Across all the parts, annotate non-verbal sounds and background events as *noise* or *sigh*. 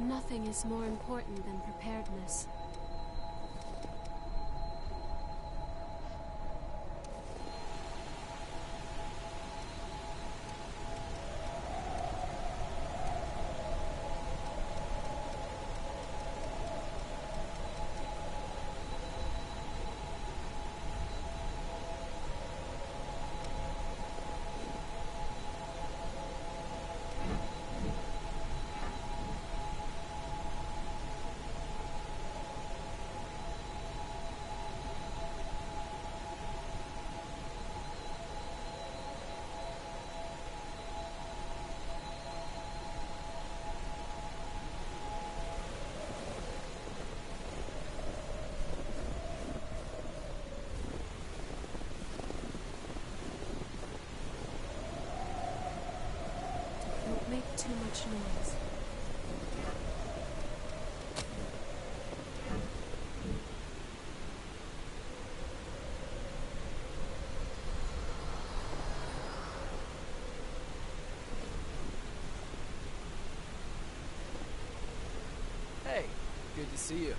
Nothing is more important than preparedness. Too much noise. Hey, good to see you.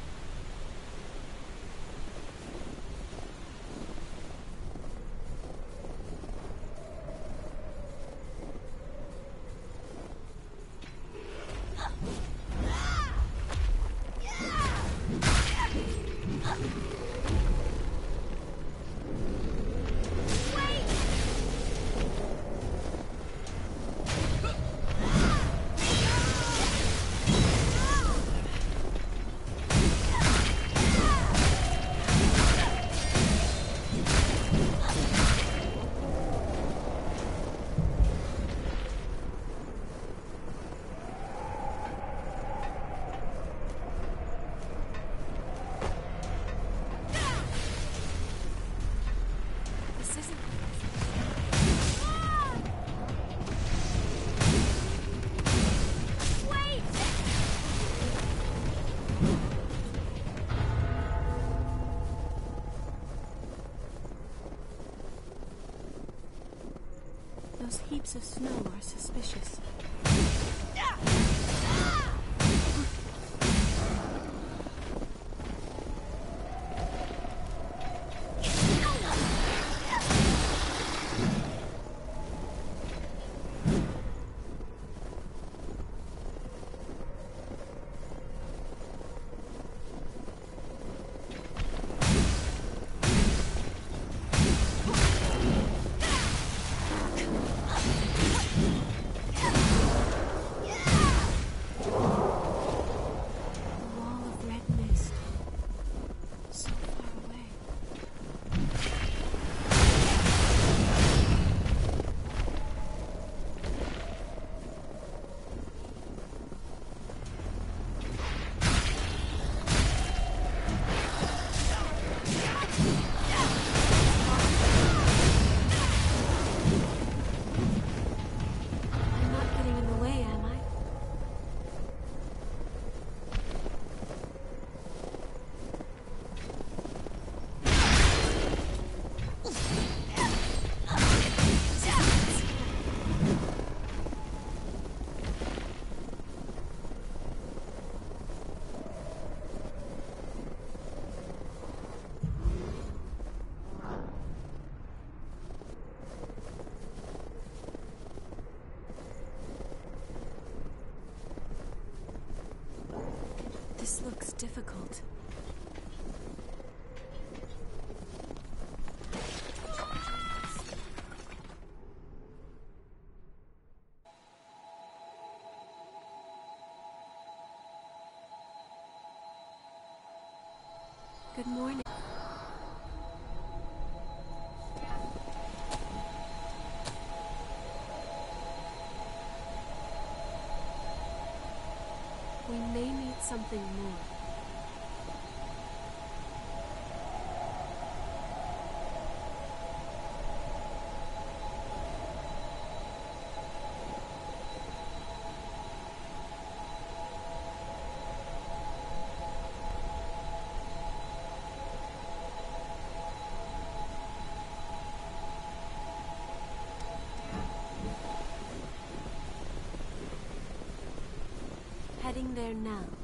Of snow Good morning. We may need something more. Heading there now.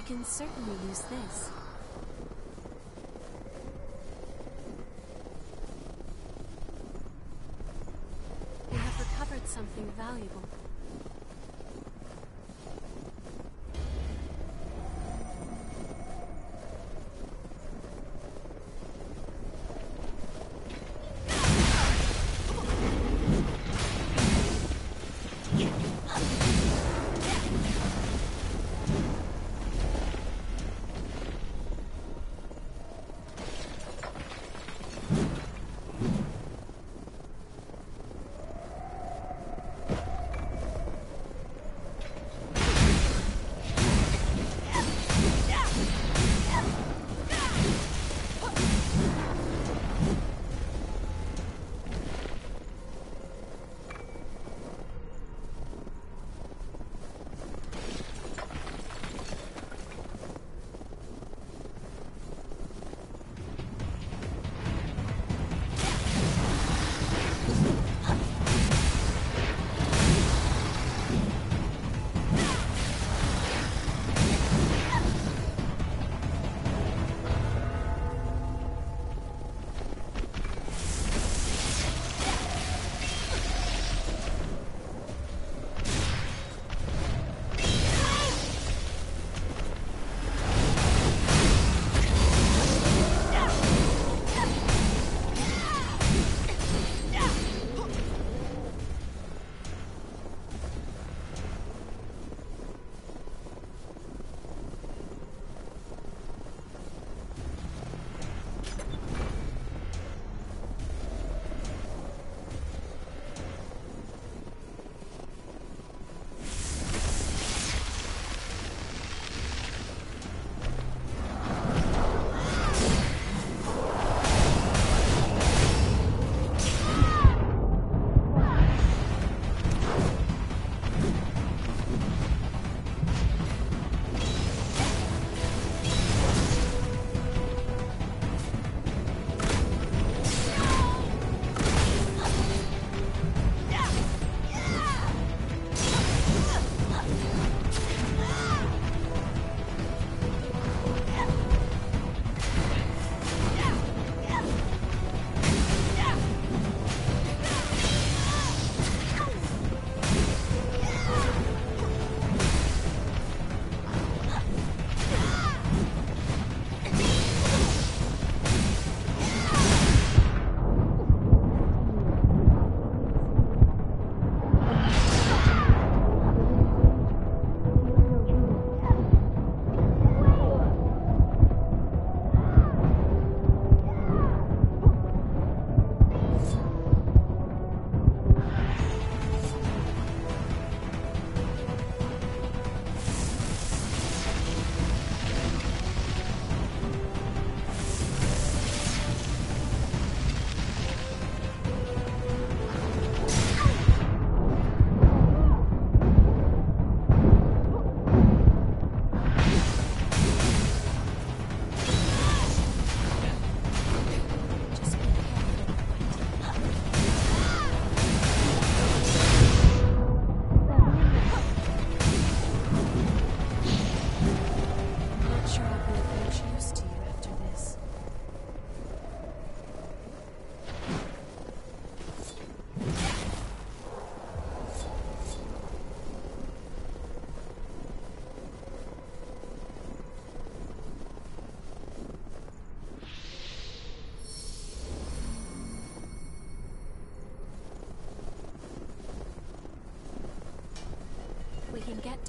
We can certainly use this. We have recovered something valuable.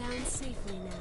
Down safely now.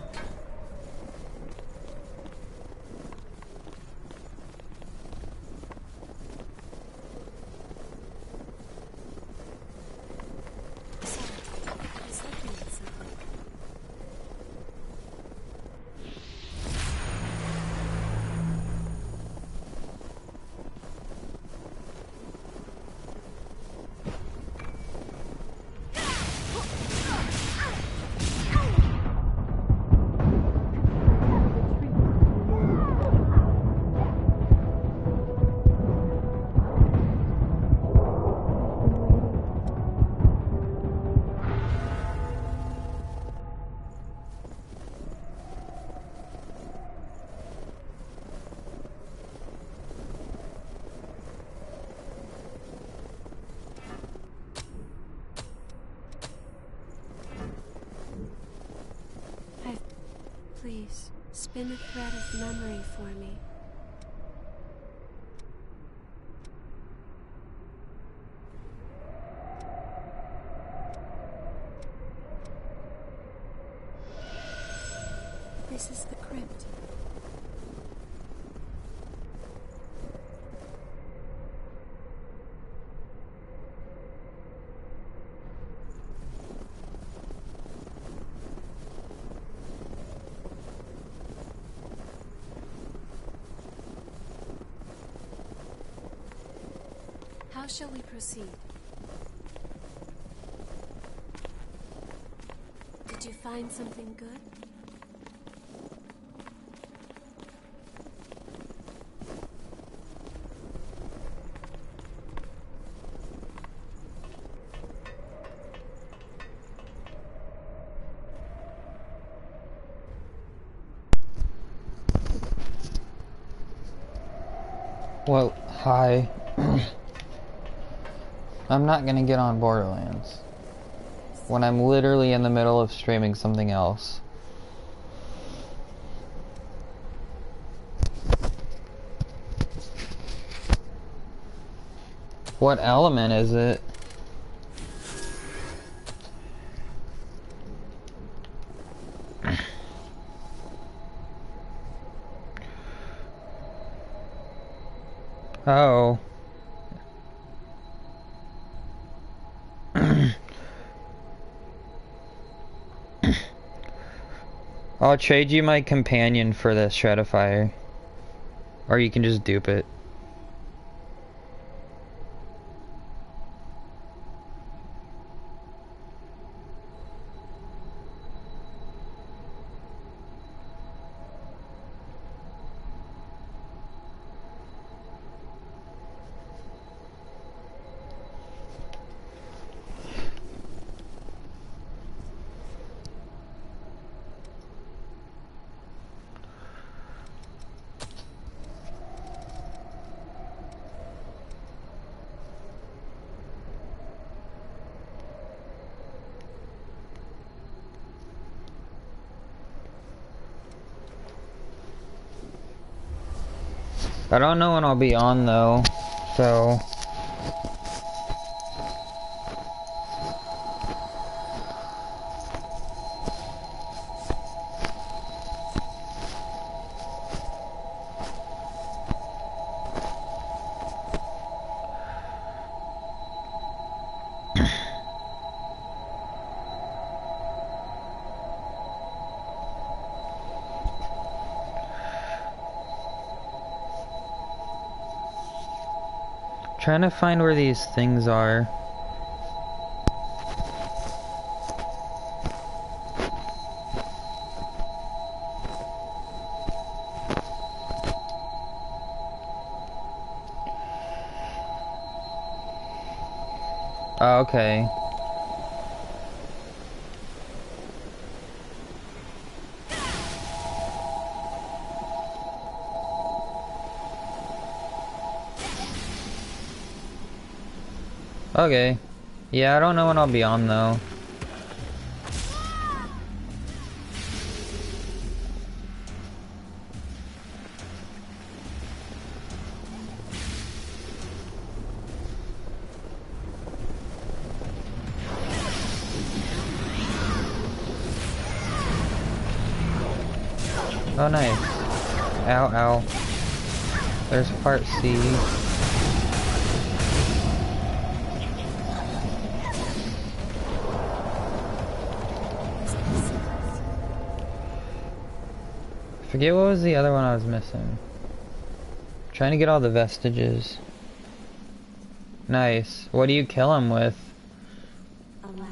Spin a thread of memory for me. This is the crypt. How shall we proceed? Did you find something good? Well, hi. I'm not gonna get on Borderlands when I'm literally in the middle of streaming something else. What element is it? Oh. I'll trade you my companion for the Stratifier. Or you can just dupe it. I don't know when I'll be on though, so... Trying to find where these things are. Oh, okay. Okay. Yeah, I don't know when I'll be on though. Oh, nice. Ow, ow. There's part C. Forget what was the other one I was missing. Trying to get all the vestiges. Nice. What do you kill him with? A ladder?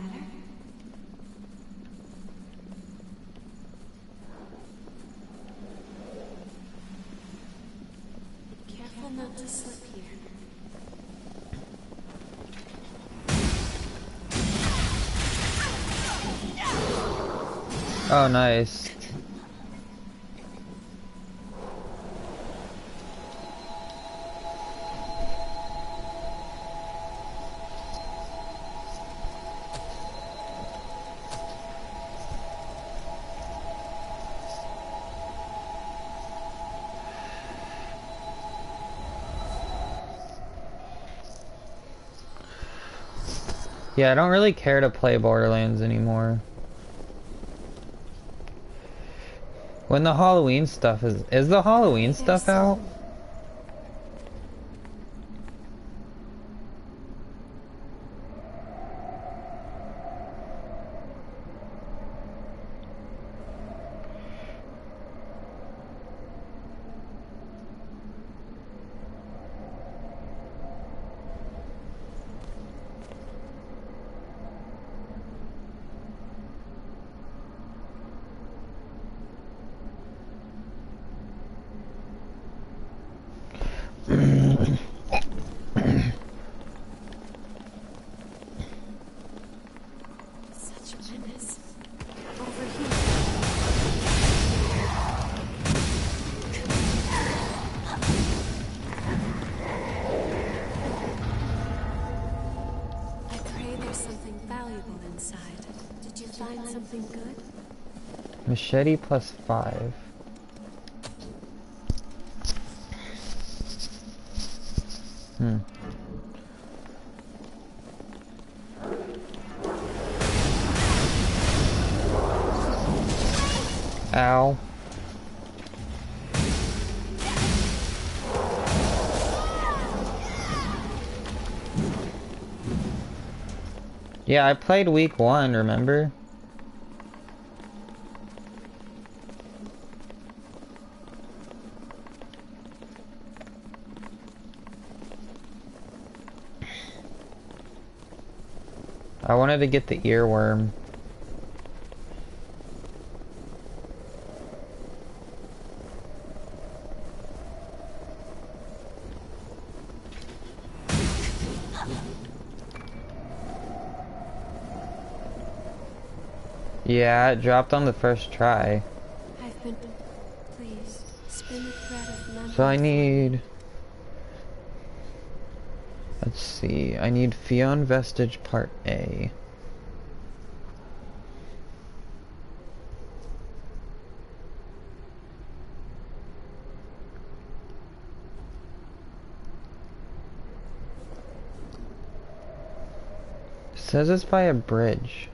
Careful not to slip here. Oh, nice. Yeah, I don't really care to play Borderlands anymore. When the Halloween stuff is is the Halloween stuff out? Machete plus five. Hmm. Ow. Yeah, I played week one, remember? I wanted to get the earworm. Yeah, it dropped on the first try. I've been. Please, spin a thread of. So I need... Let's see, I need Fion Vestige Part A. says it's by a bridge.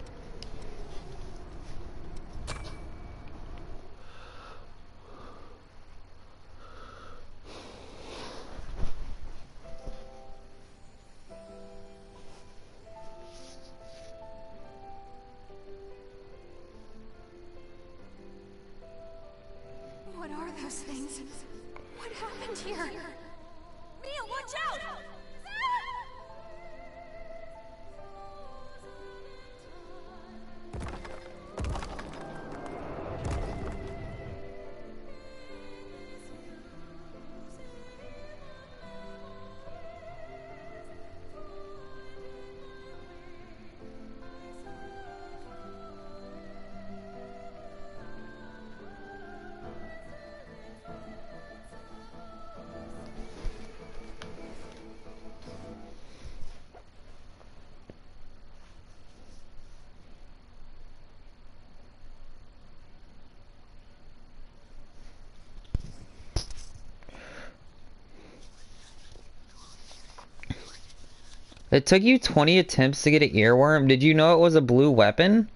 It took you 20 attempts to get an earworm. Did you know it was a blue weapon?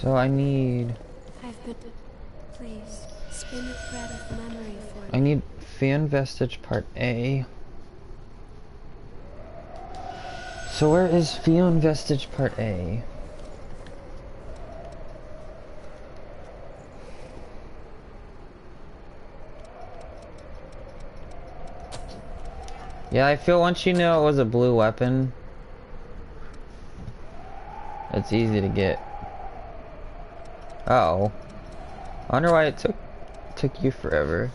So I need I've been. Please, spin a thread of memory for I need Fion Vestige Part A. So where is Fion Vestige Part A? Yeah, I feel once you know it was a blue weapon, it's easy to get. Oh. I wonder why it took took you forever.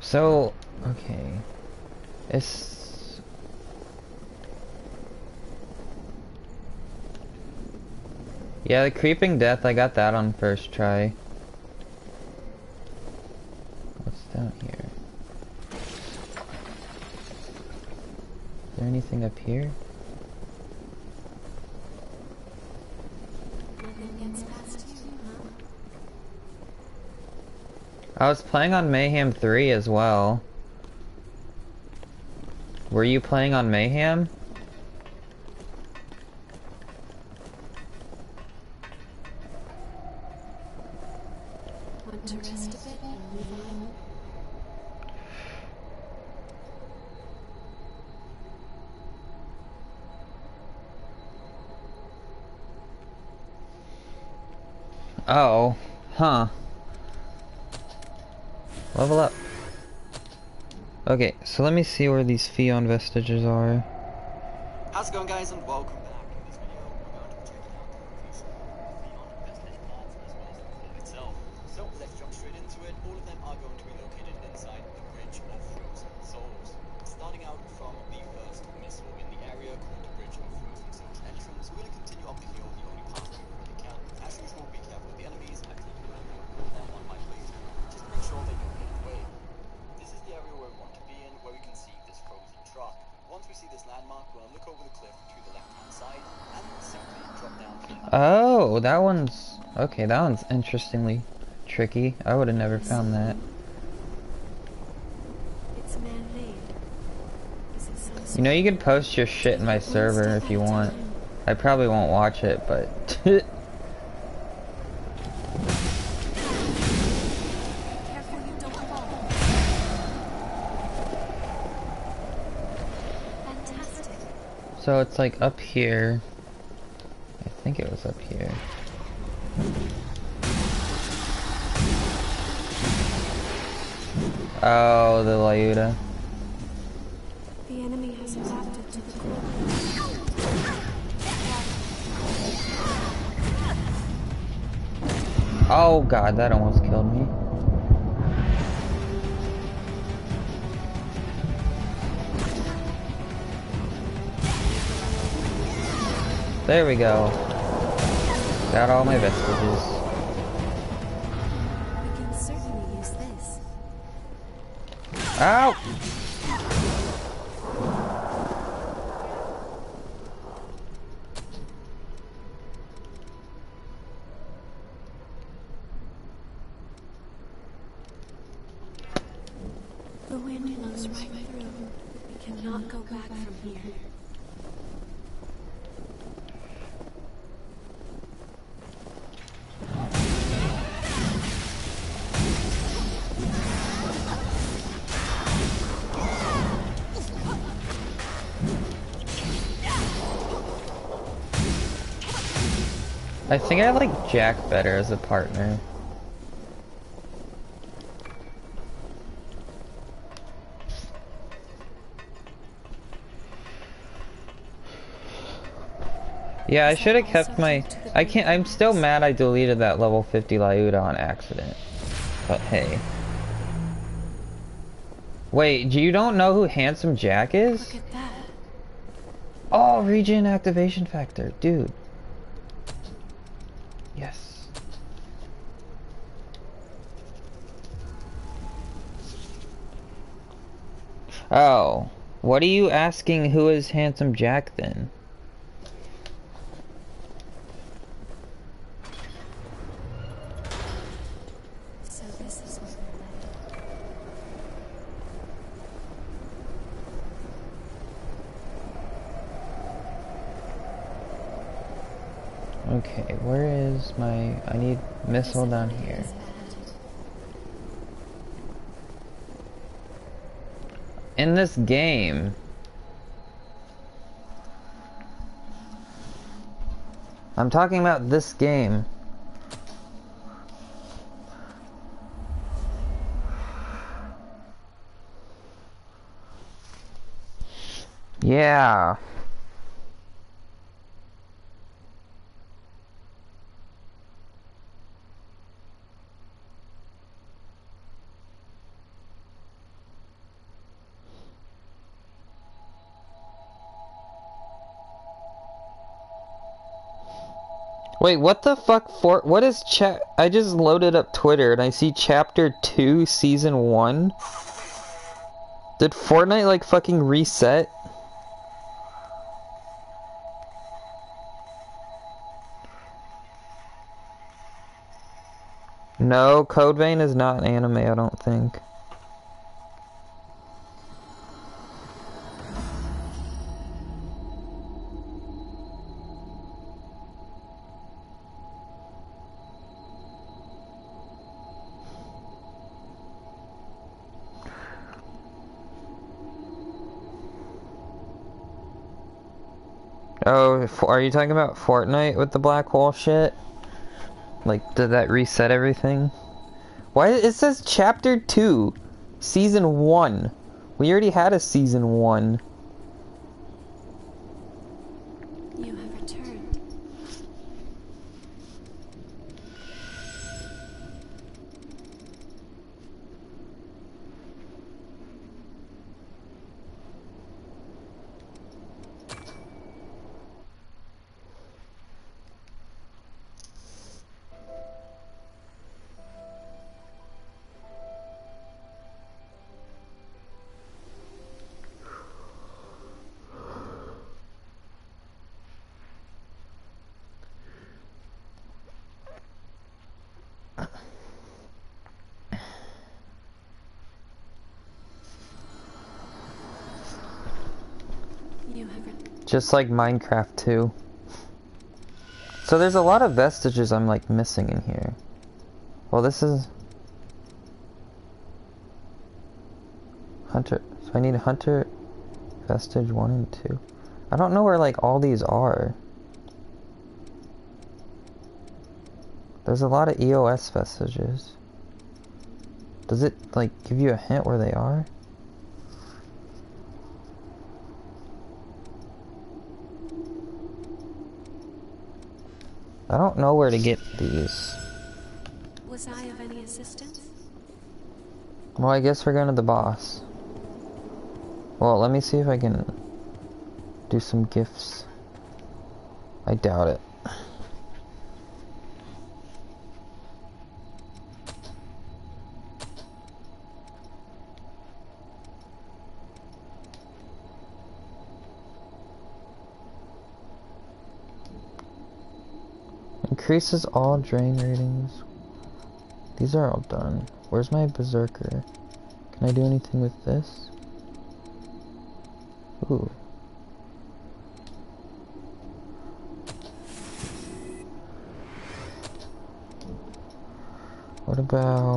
So, okay. It's Yeah, the creeping death, I got that on first try. What's down here? Is there anything up here? Nothing gets past you, huh? I was playing on Mayhem 3 as well. Were you playing on Mayhem? Want to rest a bit and move on? Oh, huh. Level up. Okay, so let me see where these Fion vestiges are. How's it going guys and welcome back. Okay, that one's interestingly tricky. I would have never found that. It's man-made. Is it some You know, you can post your shit in my server if you want. I probably won't watch it, but... Careful you don't fall. Fantastic. so it's like up here. I think it was up here. Oh, the Lyuda. The enemy has adapted to the core. Oh god, that almost killed me. There we go. Got all my vestiges. We can certainly use this. Ow! I think I like Jack better as a partner. Yeah, I should have kept my... I can't... I'm still mad I deleted that level 50 Lyuda on accident. But hey. Wait, do you don't know who Handsome Jack is? Look at that. Oh, regen activation factor, dude. What are you asking who is Handsome Jack then? Okay, where is my... I need missile down here. In this game... I'm talking about this game. Yeah. Wait, what the fuck for what is chat I just loaded up Twitter and I see chapter 2 season 1 Did Fortnite like fucking reset? No, Code Vein is not anime, I don't think. Are you talking about Fortnite with the black hole shit? Like, did that reset everything? Why, it says chapter 2, season 1. We already had a season 1. Just like Minecraft 2. So there's a lot of vestiges I'm like missing in here. Well, this is... Hunter. So I need Hunter, Vestige 1 and 2. I don't know where like all these are. There's a lot of Io's vestiges. Does it like give you a hint where they are? I don't know where to get these. Was I of any assistance? Well, I guess we're going to the boss. Well, let me see if I can do some gifts. I doubt it. Increases all drain ratings. These are all done. Where's my berserker? Can I do anything with this? Ooh. What about...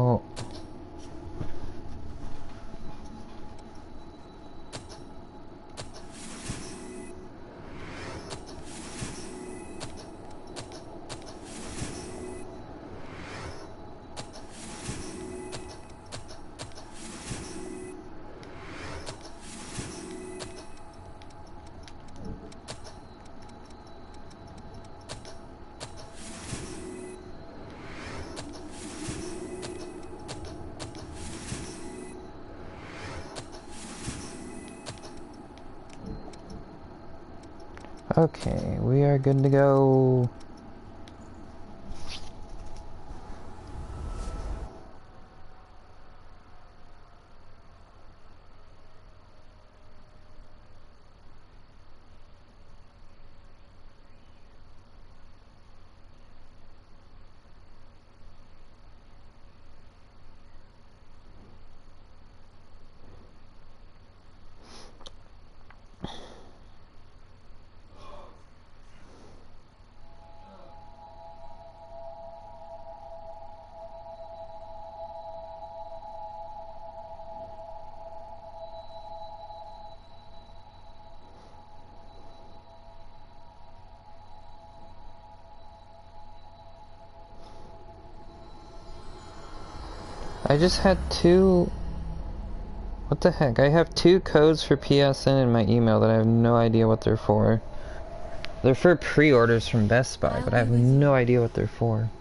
I just had two... What the heck? I have two codes for PSN in my email that I have no idea what they're for. They're for pre-orders from Best Buy, but I have no idea what they're for.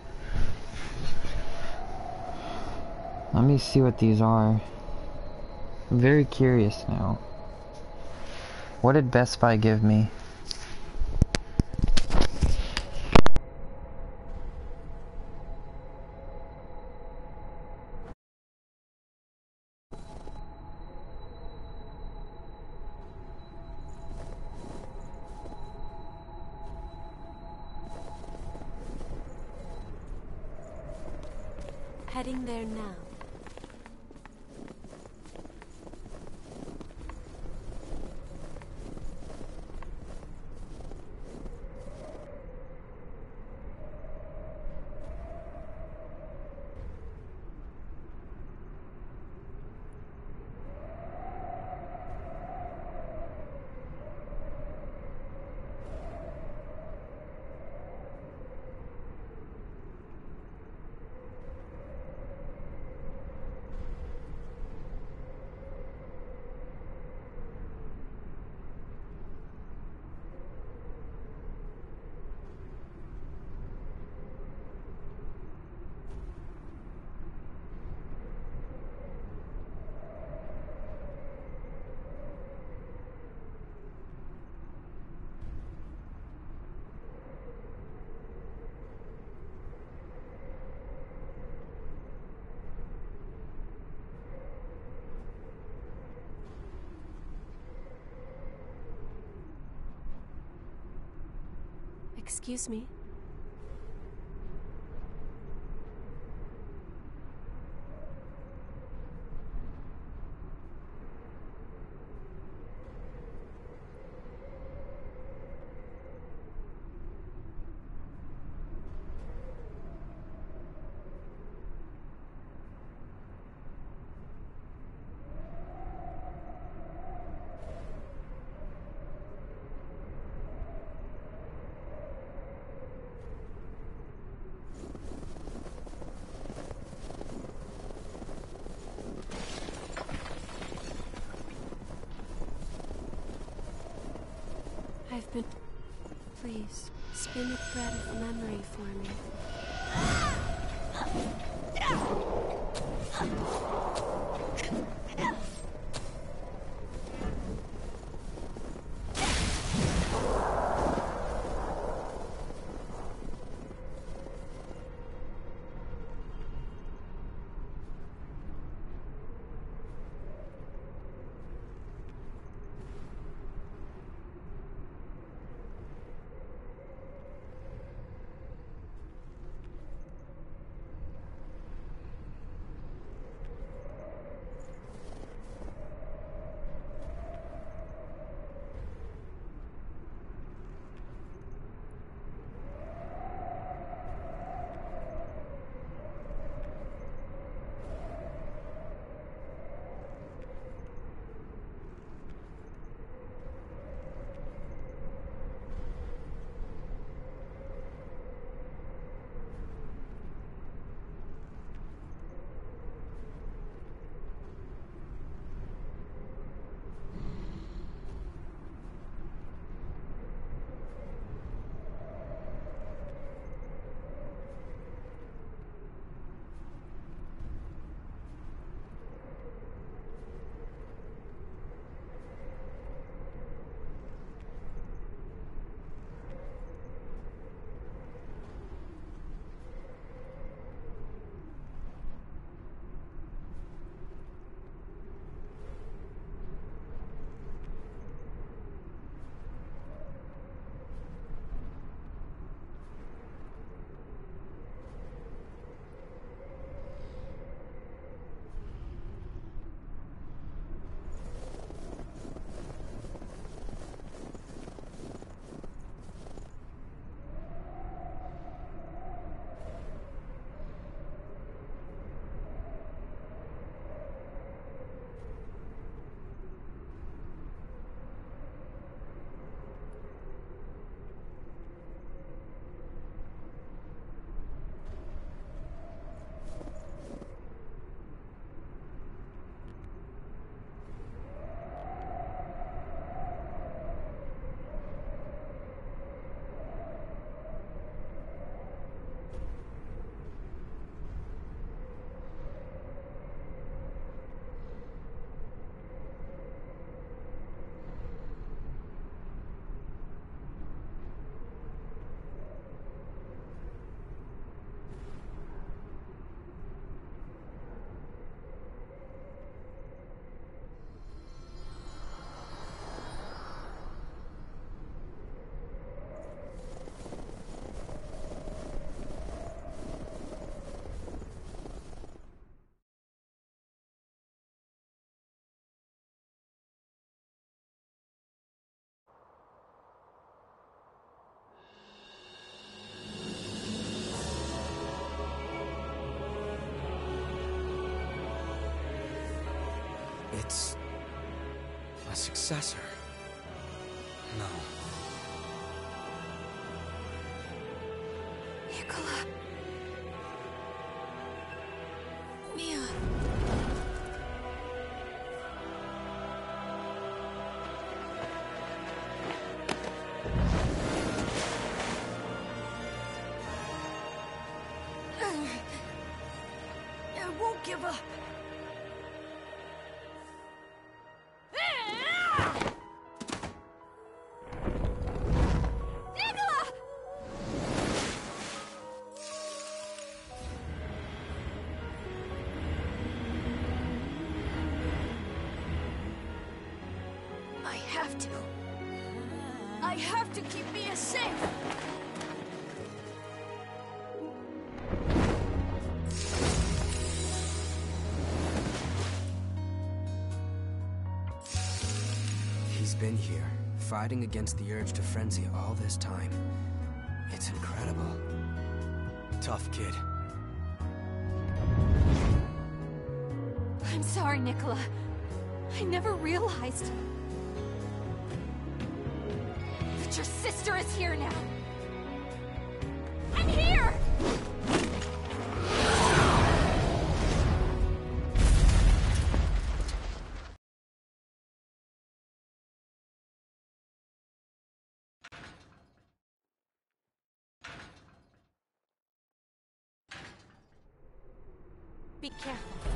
Let me see what these are. I'm very curious now. What did Best Buy give me? Heading there now. Excuse me. I've been. A thread of memory It's... a successor. No. Nicola. To keep Mia safe. He's been here, fighting against the urge to frenzy all this time. It's incredible. Tough kid. I'm sorry, Nicola. I never realized that is here now. I'm here! Be careful.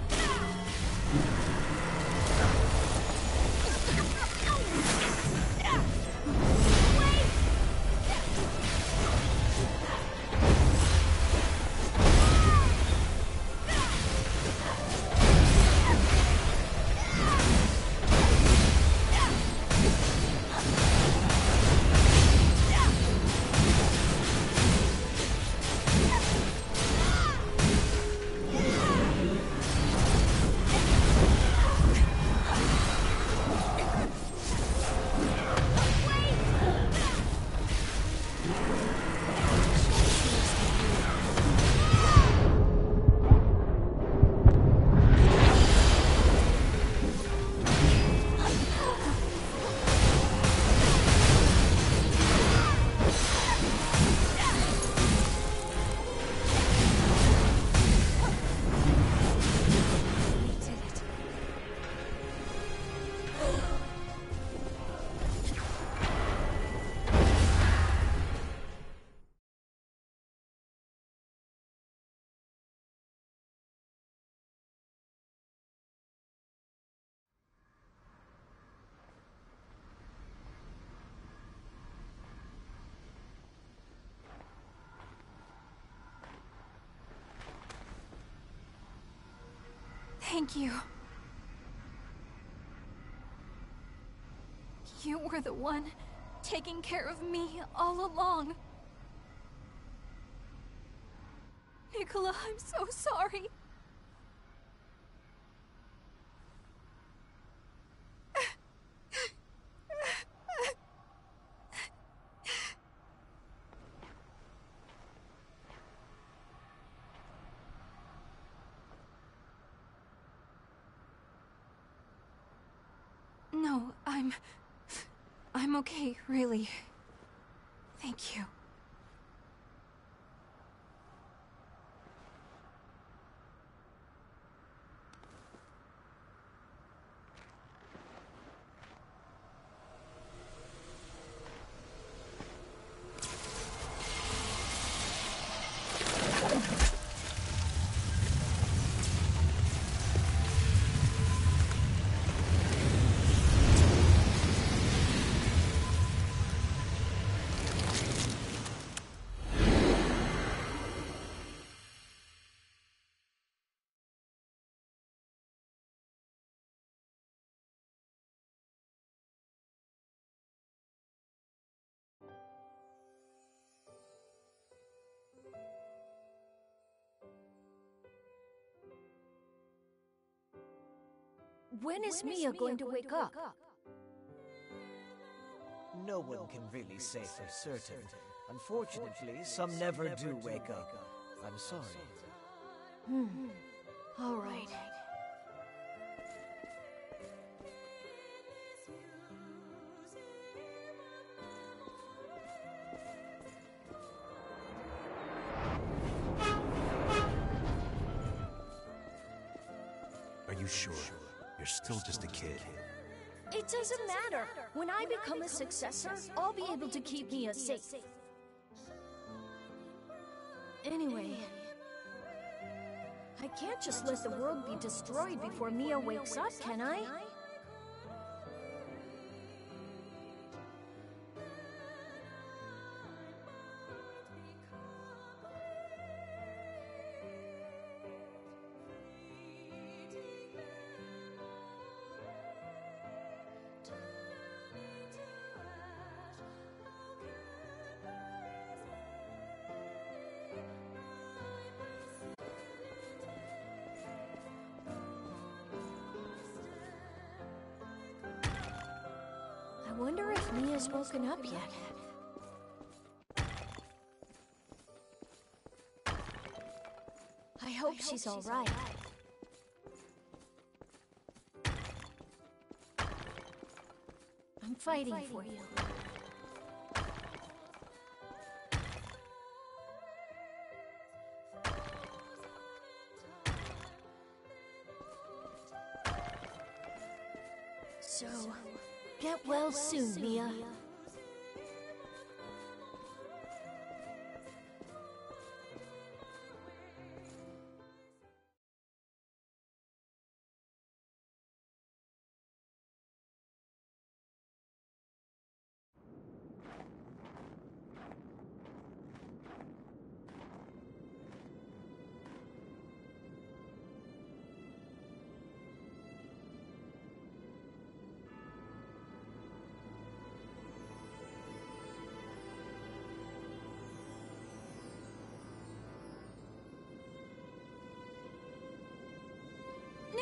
Thank you. You were the one taking care of me all along. Nicola, I'm so sorry. No, I'm. I'm okay, really. When is Mia going to wake up? No one can really say for certain. Unfortunately, some never do wake up. I'm sorry. Hmm. All right. A successor, I'll be able to keep Mia safe. Anyway, I can't just let the world be destroyed before Mia wakes up, can I? Wonder if Mia's woken up yet. I hope she's alright. I'm fighting for you.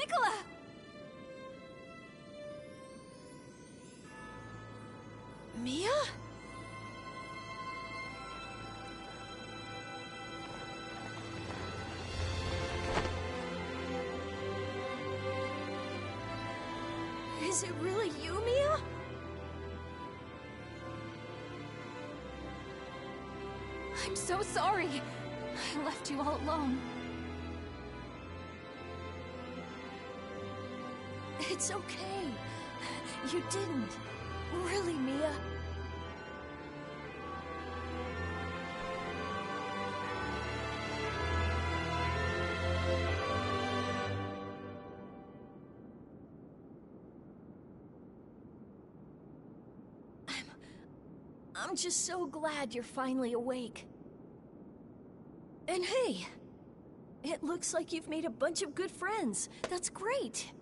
Nicola! Mia? Is it really you, Mia? I'm so sorry. I left you all alone. It's okay. You didn't. Really, Mia. I'm. I'm just so glad you're finally awake. And hey, it looks like you've made a bunch of good friends. That's great.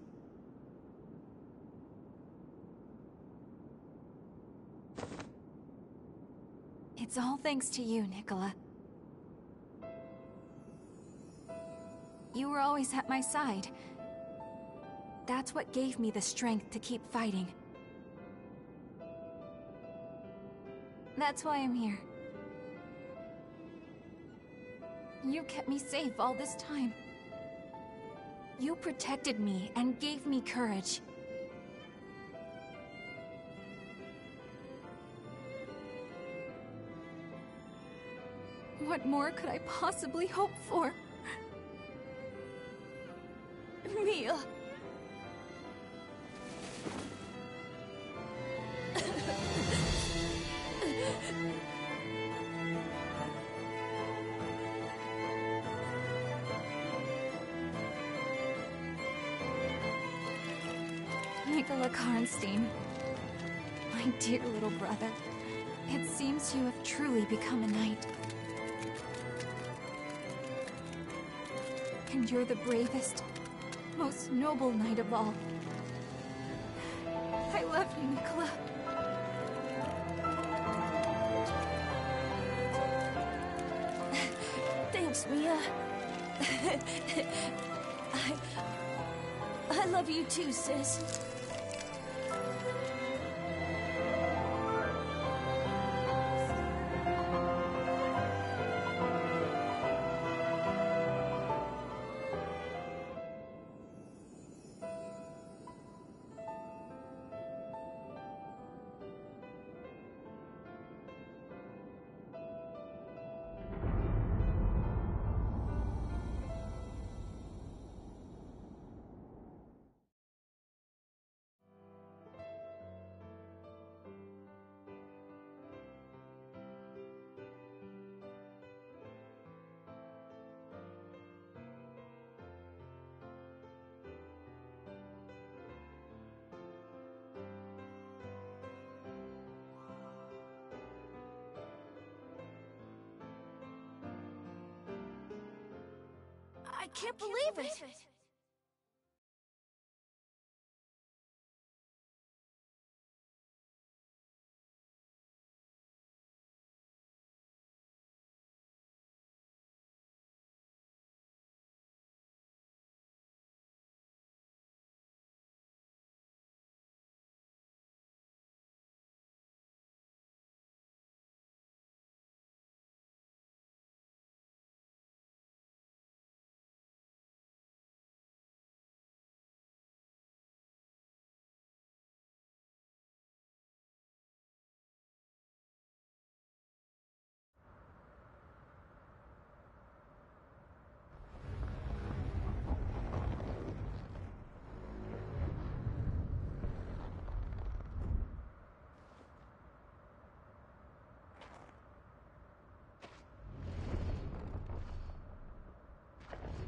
It's all thanks to you, Nicola. You were always at my side. That's what gave me the strength to keep fighting. That's why I'm here. You kept me safe all this time. You protected me and gave me courage. What more could I possibly hope for? Mia. Nicola Karnstein. My dear little brother. It seems you have truly become a knight. And you're the bravest, most noble knight of all. I love you, Nicola. Thanks, Mia. *laughs* I. I love you too, sis. Can't believe it!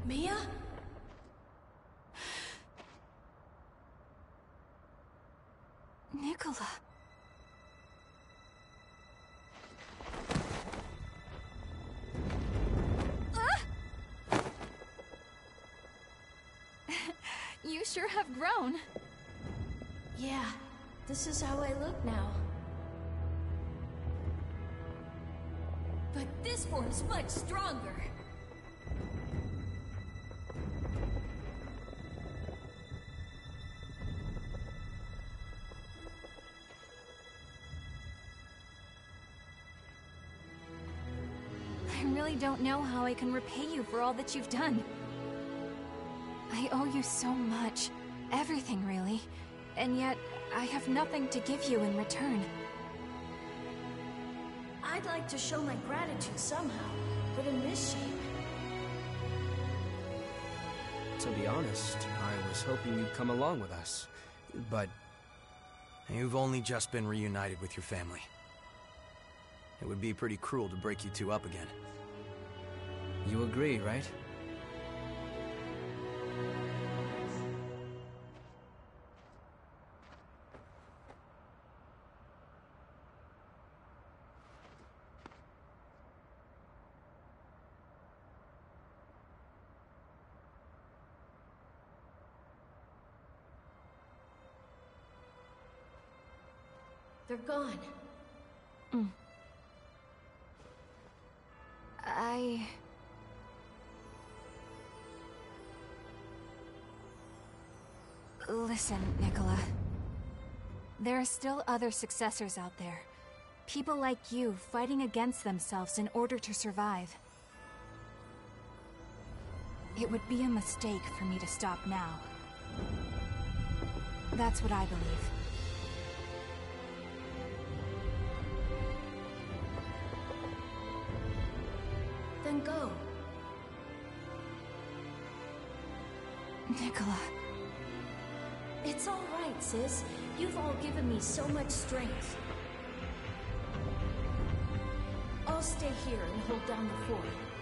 Mia? Nicola. Ah! *laughs* you sure have grown. Yeah, this is how I look now. But this form's much stronger. Don't know how I can repay you for all that you've done. I owe you so much. Everything, really. And yet, I have nothing to give you in return. I'd like to show my gratitude somehow, but in this shape. To be honest, I was hoping you'd come along with us. But You've only just been reunited with your family. It would be pretty cruel to break you two up again. You agree, right? They're gone. Listen, Nicola. There are still other successors out there. People like you fighting against themselves in order to survive. It would be a mistake for me to stop now. That's what I believe. Then go. Nicola. It's all right, sis. You've all given me so much strength. I'll stay here and hold down the fort.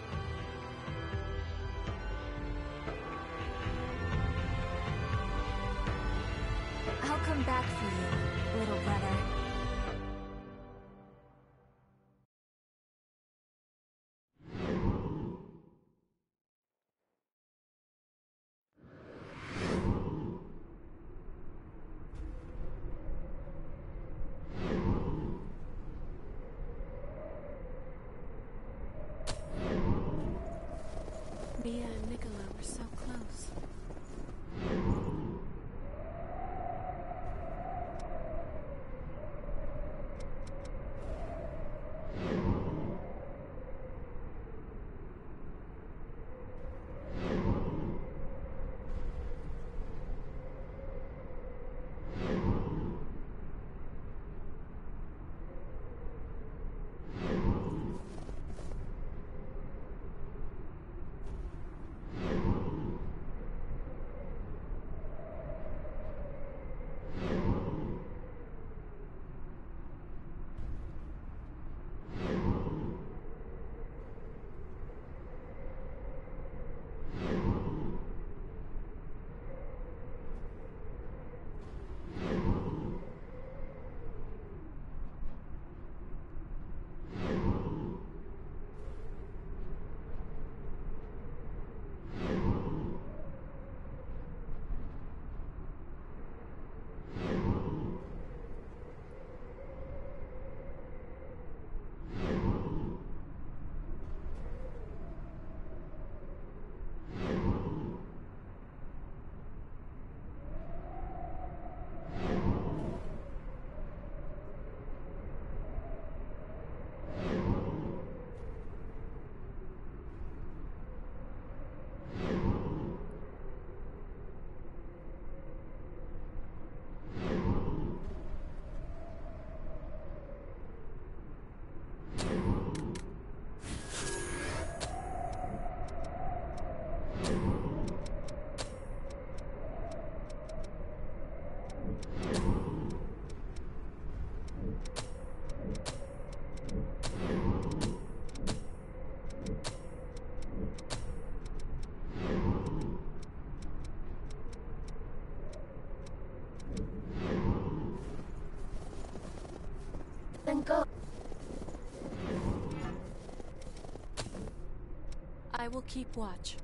Will keep watch.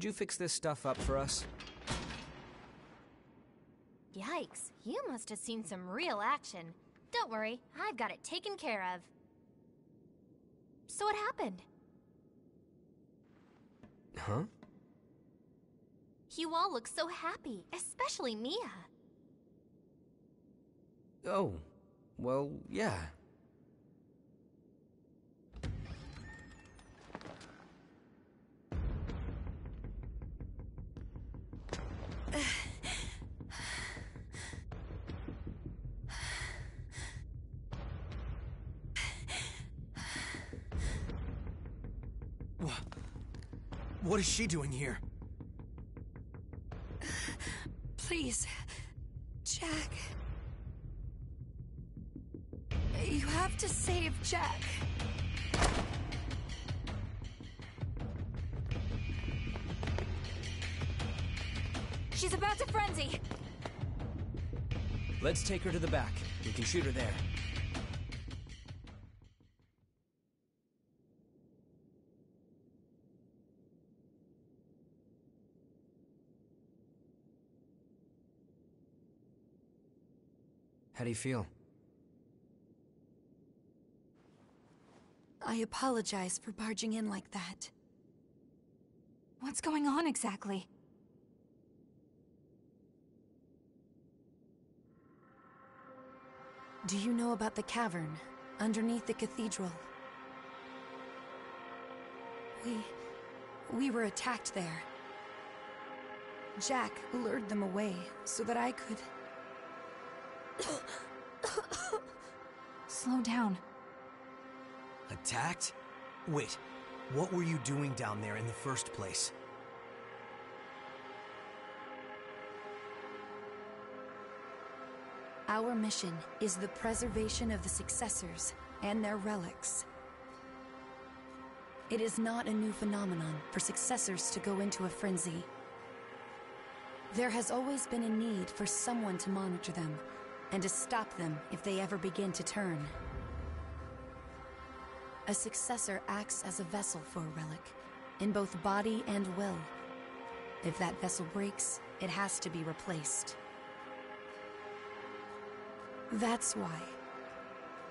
Could you fix this stuff up for us? Yikes, you must have seen some real action. Don't worry, I've got it taken care of. So what happened? Huh? You all look so happy, especially Mia. Oh, well, yeah. What is she doing here? Please, Jack. You have to save Jack. She's about to frenzy! Let's take her to the back. We can shoot her there. How do you feel? I apologize for barging in like that. What's going on exactly? Do you know about the cavern underneath the cathedral? We. we were attacked there. Jack lured them away so that I could. Slow down. Attacked? Wait, what were you doing down there in the first place? Our mission is the preservation of the successors and their relics. It is not a new phenomenon for successors to go into a frenzy. There has always been a need for someone to monitor them and to stop them if they ever begin to turn. A successor acts as a vessel for a relic, in both body and will. If that vessel breaks, it has to be replaced. That's why.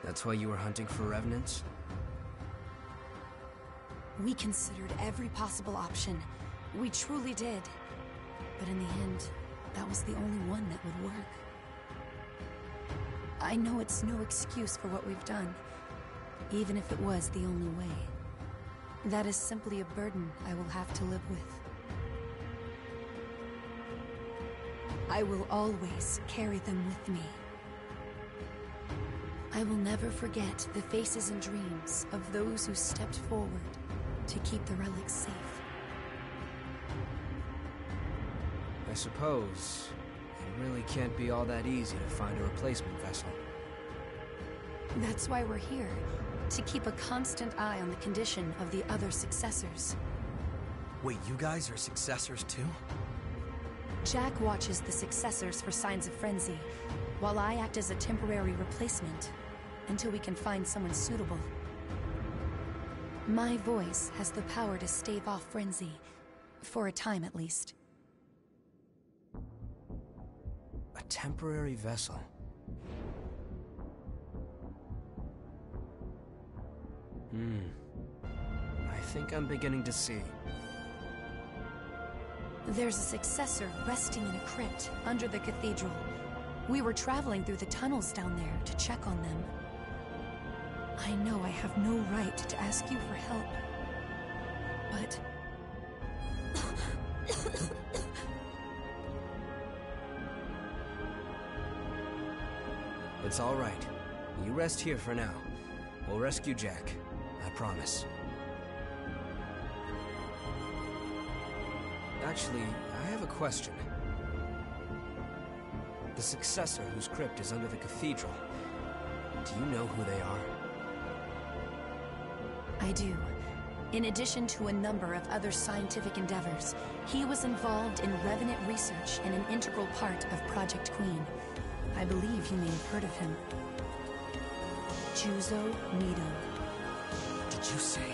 That's why you were hunting for revenants? We considered every possible option. We truly did. But in the end, that was the only one that would work. I know it's no excuse for what we've done, even if it was the only way. That is simply a burden I will have to live with. I will always carry them with me. I will never forget the faces and dreams of those who stepped forward to keep the relics safe. I suppose really can't be all that easy to find a replacement vessel. That's why we're here, to keep a constant eye on the condition of the other successors. Wait, you guys are successors too? Jack watches the successors for signs of frenzy, while I act as a temporary replacement until we can find someone suitable. My voice has the power to stave off frenzy. For a time, at least. A temporary vessel. Hmm. I think I'm beginning to see. There's a successor resting in a crypt under the cathedral. We were traveling through the tunnels down there to check on them. I know I have no right to ask you for help. But... It's all right. You rest here for now. We'll rescue Jack. I promise. Actually, I have a question. The successor whose crypt is under the cathedral. Do you know who they are? I do. In addition to a number of other scientific endeavors, he was involved in Revenant research and an integral part of Project Queen. I believe you may have heard of him. Juzo Mido. Did you say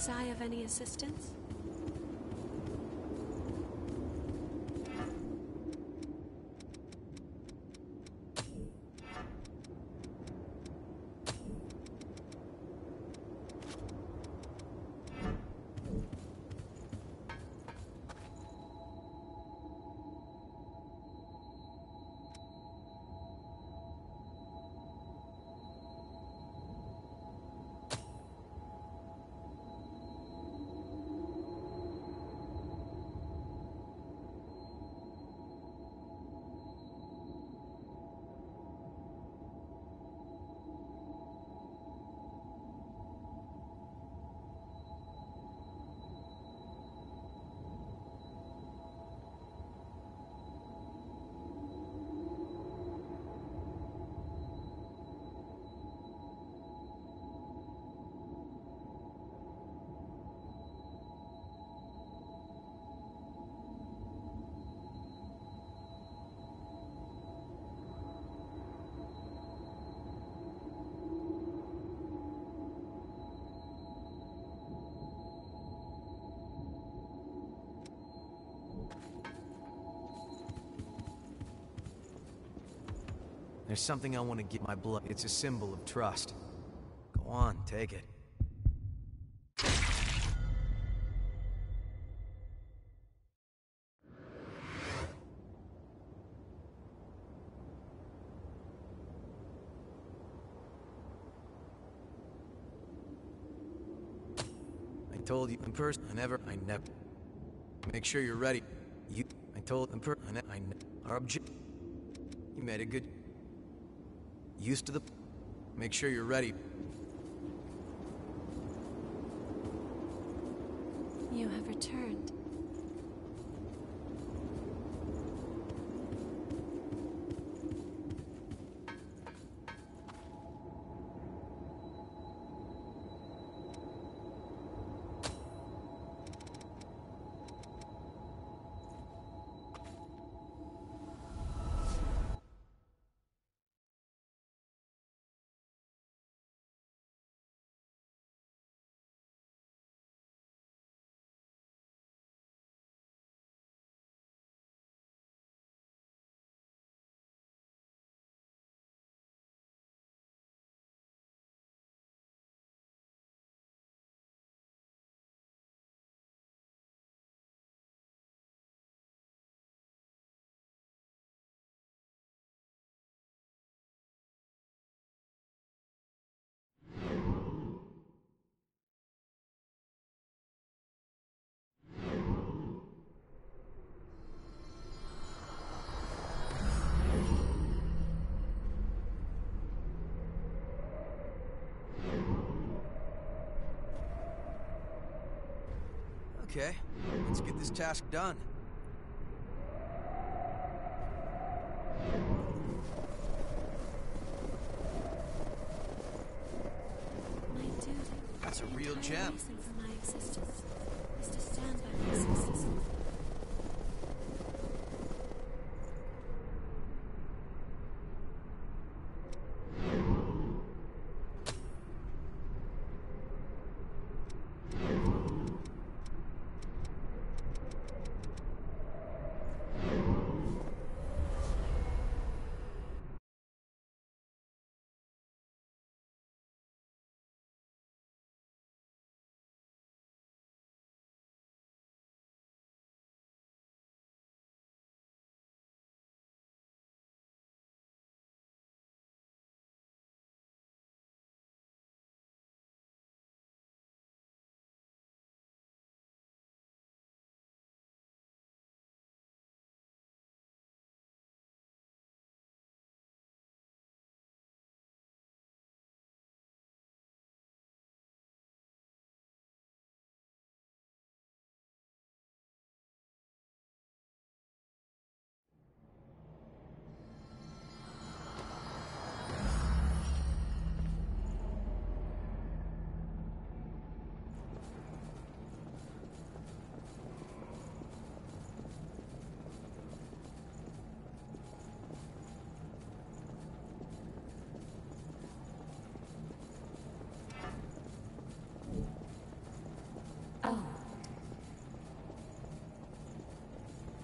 Was I of any assistance? There's something I want to give my blood. It's a symbol of trust. Go on, take it. I told you in person, I never, I never. Make sure you're ready. You, I told in person, I, ne I our object. You made a good used to the... Make sure you're ready. Okay, let's get this task done. My duty. That's a real gem. reason for my existence is to stand by my sisters.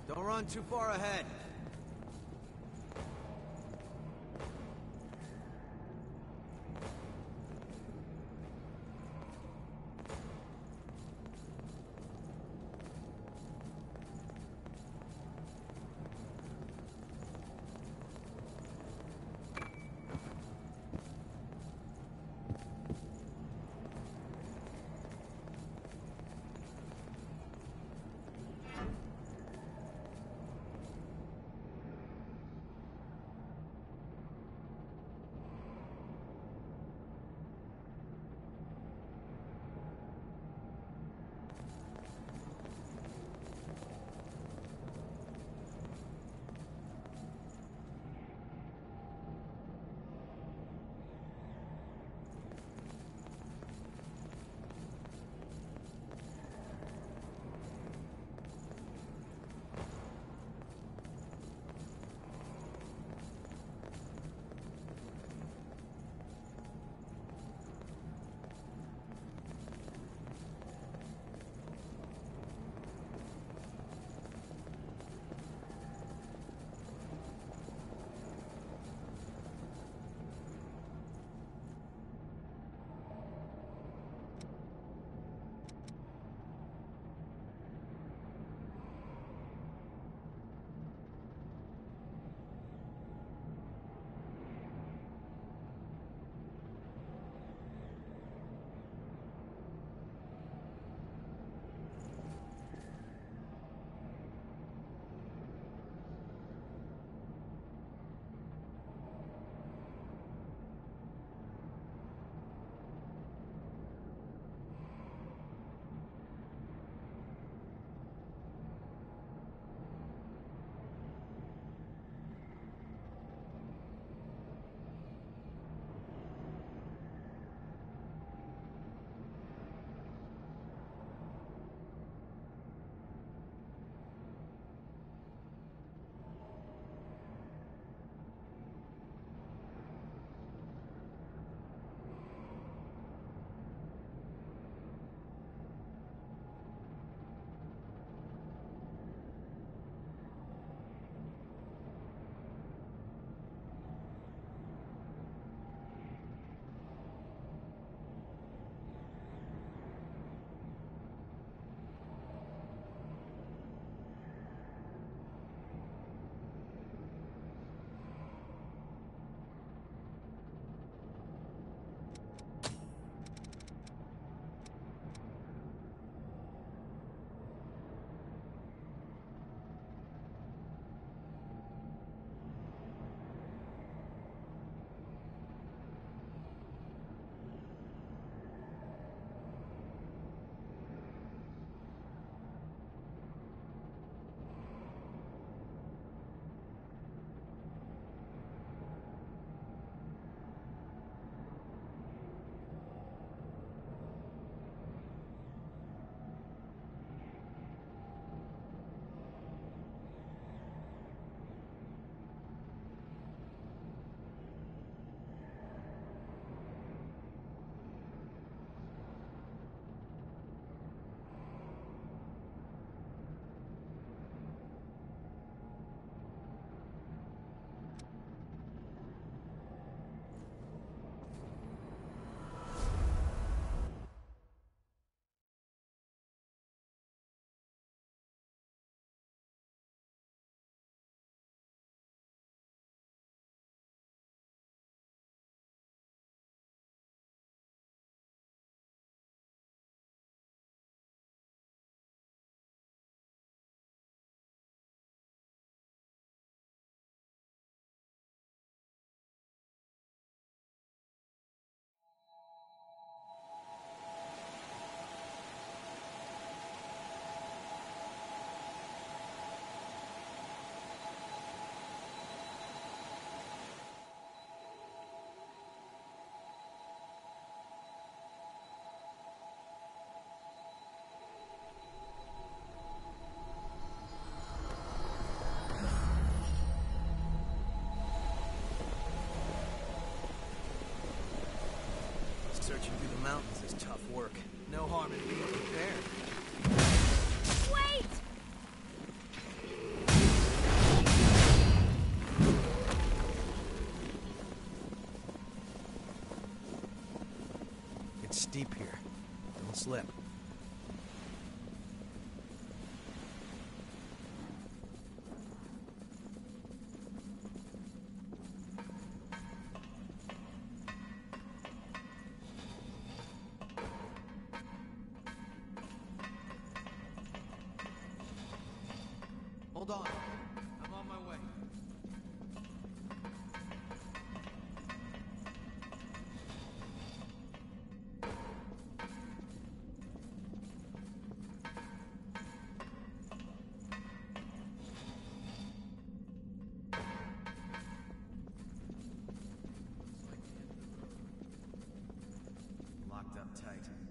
Don't run too far ahead. Searching through the mountains is tough work. No harm in being prepared. Hold on. I'm on my way. Locked up tight.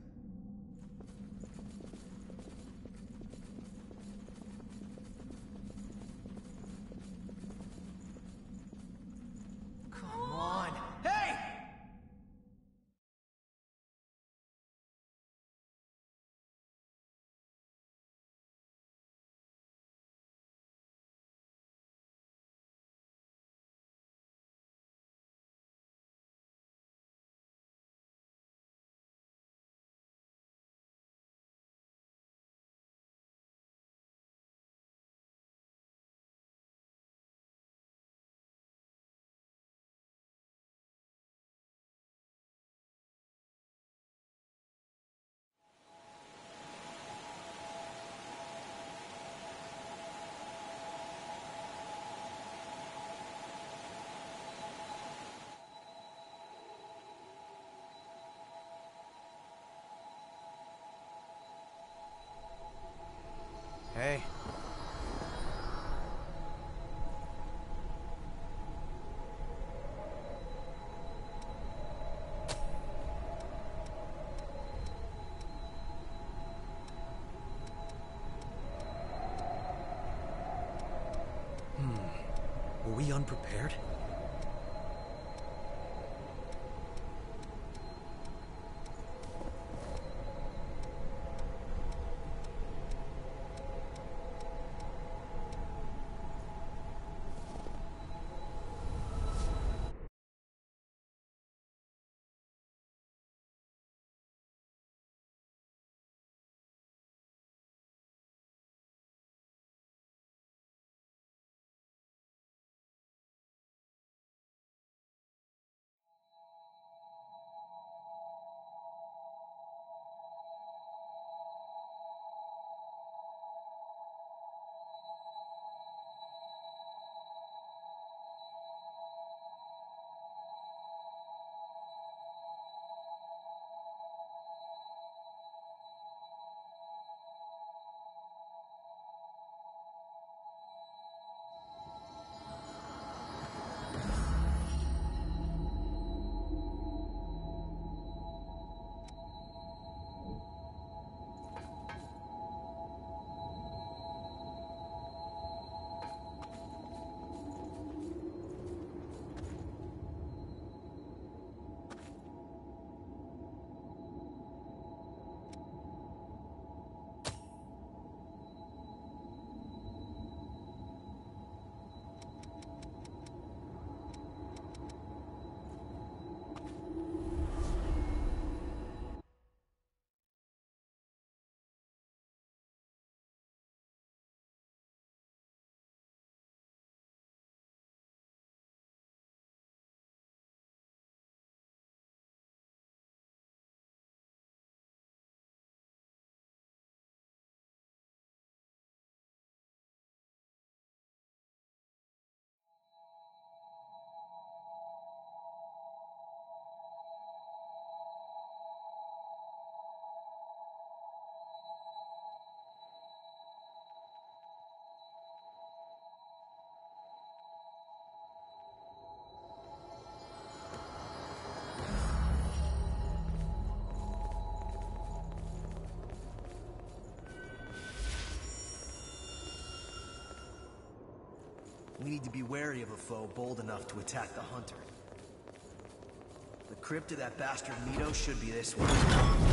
Unprepared? We need to be wary of a foe bold enough to attack the hunter. The crypt of that bastard Mido should be this one.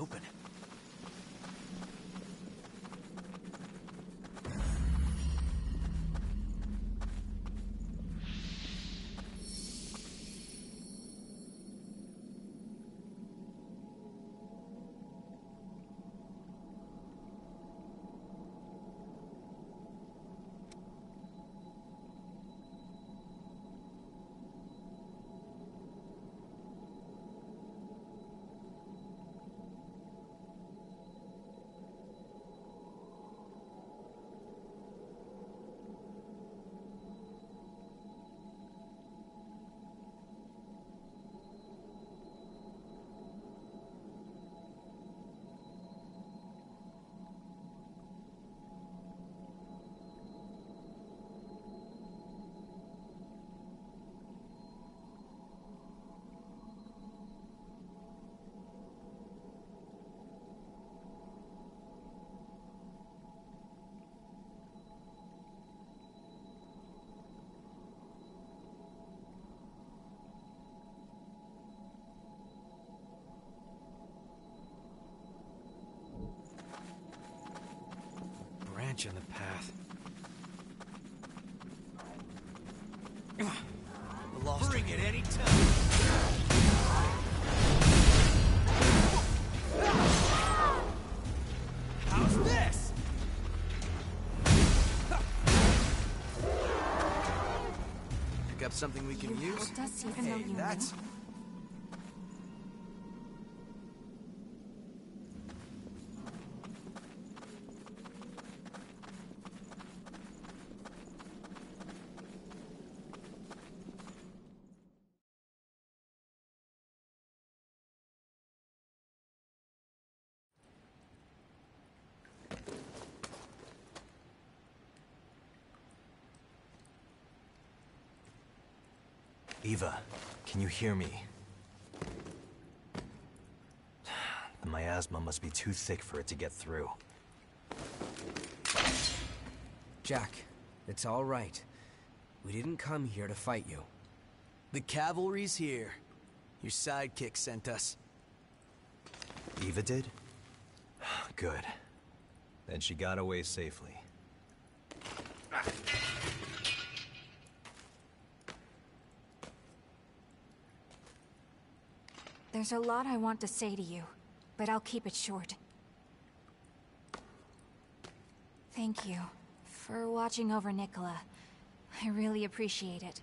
Open. Branch in the path. Lost Bring it anytime. How's this? Pick up something we can use? helped even though Hey, you that's Eva, can you hear me? The miasma must be too thick for it to get through. Jack, it's all right. We didn't come here to fight you. The cavalry's here. Your sidekick sent us. Eva did? *sighs* Good. Then she got away safely. There's a lot I want to say to you, but I'll keep it short. Thank you for watching over Nicola. I really appreciate it.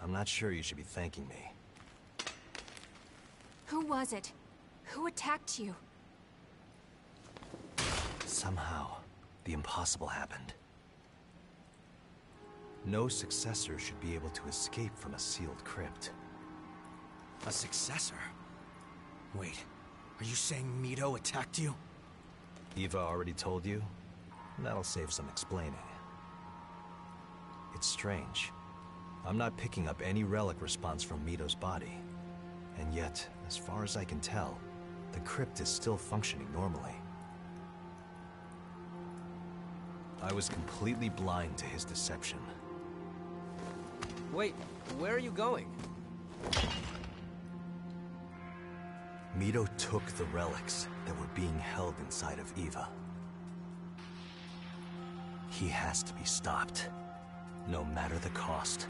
I'm not sure you should be thanking me. Who was it? Who attacked you? Somehow, the impossible happened. No successor should be able to escape from a sealed crypt. A successor? Wait, are you saying Mido attacked you? Eva already told you? That'll save some explaining. It's strange. I'm not picking up any relic response from Mido's body. And yet, as far as I can tell, the crypt is still functioning normally. I was completely blind to his deception. Wait, where are you going? Mido took the relics that were being held inside of Eva. He has to be stopped, no matter the cost.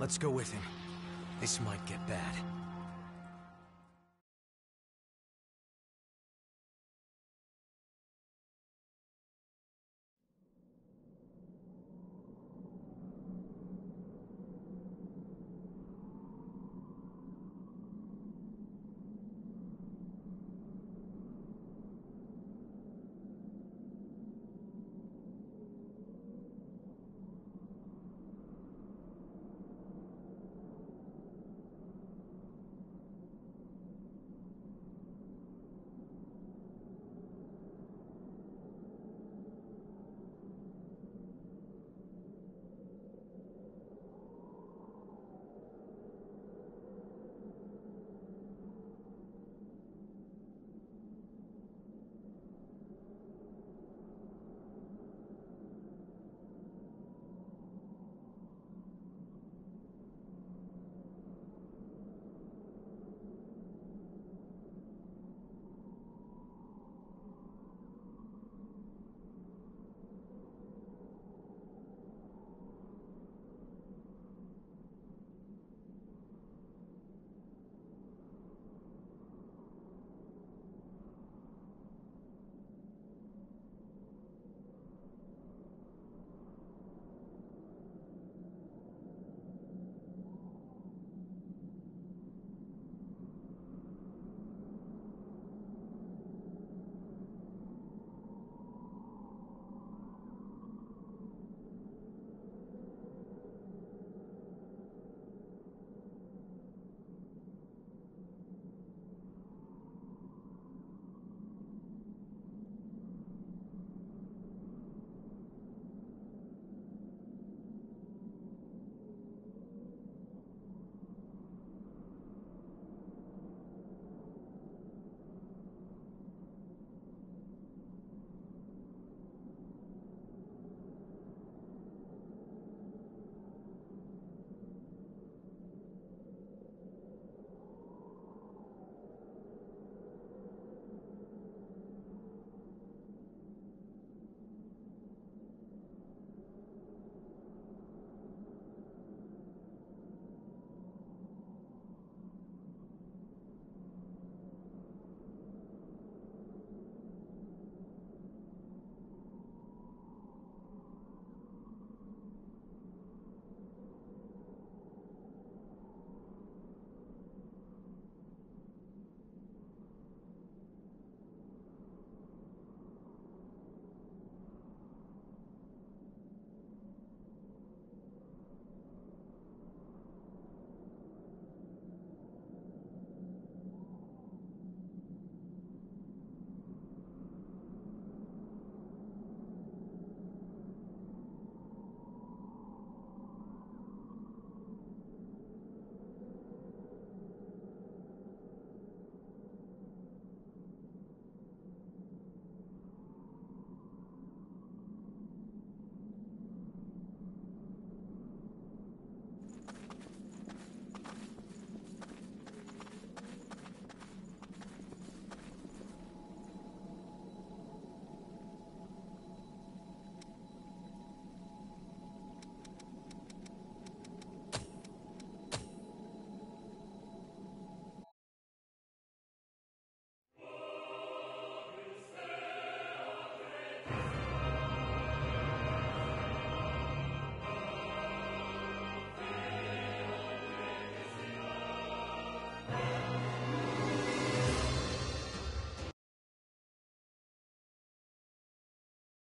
Let's go with him. This might get bad.